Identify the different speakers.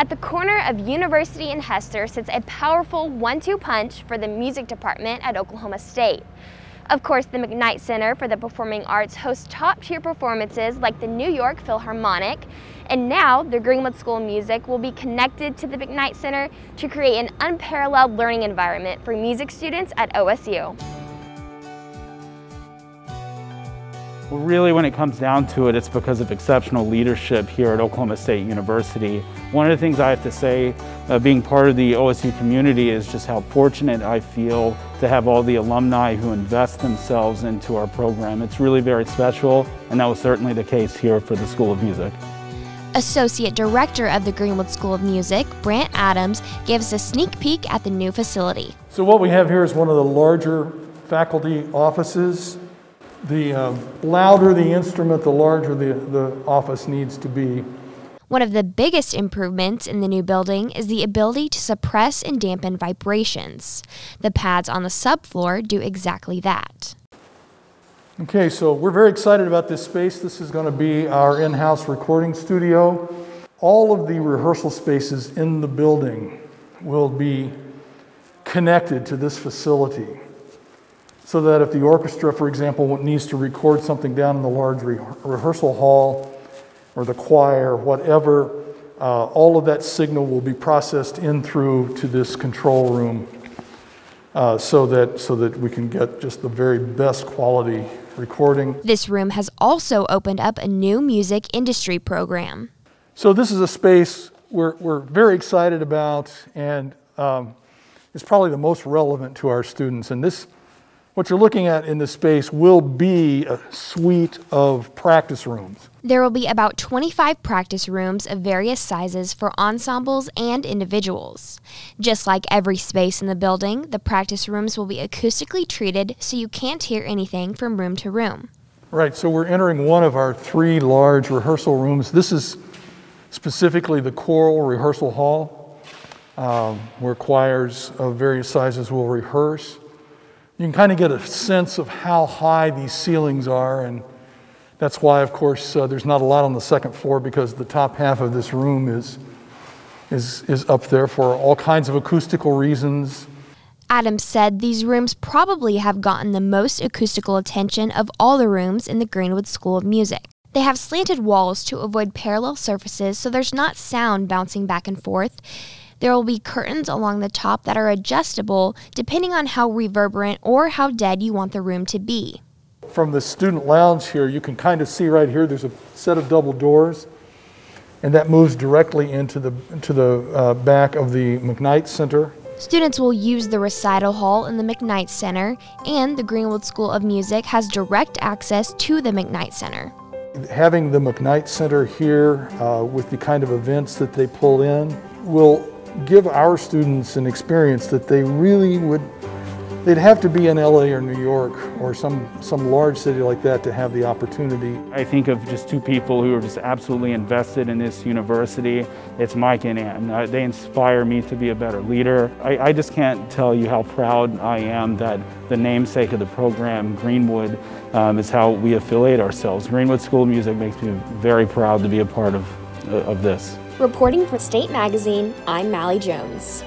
Speaker 1: At the corner of University and Hester sits a powerful one-two punch for the music department at Oklahoma State. Of course, the McKnight Center for the Performing Arts hosts top-tier performances like the New York Philharmonic, and now the Greenwood School of Music will be connected to the McKnight Center to create an unparalleled learning environment for music students at OSU.
Speaker 2: Really, when it comes down to it, it's because of exceptional leadership here at Oklahoma State University. One of the things I have to say, uh, being part of the OSU community, is just how fortunate I feel to have all the alumni who invest themselves into our program. It's really very special, and that was certainly the case here for the School of Music.
Speaker 1: Associate Director of the Greenwood School of Music, Brant Adams, gives a sneak peek at the new facility.
Speaker 3: So what we have here is one of the larger faculty offices the um, louder the instrument, the larger the, the office needs to be.
Speaker 1: One of the biggest improvements in the new building is the ability to suppress and dampen vibrations. The pads on the subfloor do exactly that.
Speaker 3: Okay, so we're very excited about this space. This is going to be our in house recording studio. All of the rehearsal spaces in the building will be connected to this facility so that if the orchestra, for example, needs to record something down in the large re- rehearsal hall or the choir, whatever, uh, all of that signal will be processed in through to this control room uh, so, that, so that we can get just the very best quality recording.
Speaker 1: This room has also opened up a new music industry program.
Speaker 3: So, this is a space we're, we're very excited about and um, it's probably the most relevant to our students. And this what you're looking at in this space will be a suite of practice rooms.
Speaker 1: There will be about 25 practice rooms of various sizes for ensembles and individuals. Just like every space in the building, the practice rooms will be acoustically treated so you can't hear anything from room to room.
Speaker 3: Right, so we're entering one of our three large rehearsal rooms. This is specifically the choral rehearsal hall, um, where choirs of various sizes will rehearse you can kind of get a sense of how high these ceilings are. And that's why, of course, uh, there's not a lot on the second floor because the top half of this room is, is, is up there for all kinds of acoustical reasons.
Speaker 1: Adams said these rooms probably have gotten the most acoustical attention of all the rooms in the Greenwood School of Music. They have slanted walls to avoid parallel surfaces so there's not sound bouncing back and forth. There will be curtains along the top that are adjustable depending on how reverberant or how dead you want the room to be.
Speaker 3: From the student lounge here, you can kind of see right here there's a set of double doors, and that moves directly into the, into the uh, back of the McKnight Center.
Speaker 1: Students will use the recital hall in the McKnight Center, and the Greenwood School of Music has direct access to the McKnight Center.
Speaker 3: Having the McKnight Center here uh, with the kind of events that they pull in will give our students an experience that they really would they'd have to be in LA or New York or some, some large city like that to have the opportunity.
Speaker 2: I think of just two people who are just absolutely invested in this university. It's Mike and Ann. Uh, they inspire me to be a better leader. I, I, just can't tell you how proud I am that the namesake of the program, Greenwood, um, is how we affiliate ourselves. Greenwood School of Music makes me very proud to be a part of, of this.
Speaker 1: Reporting for State Magazine, I'm Malley Jones.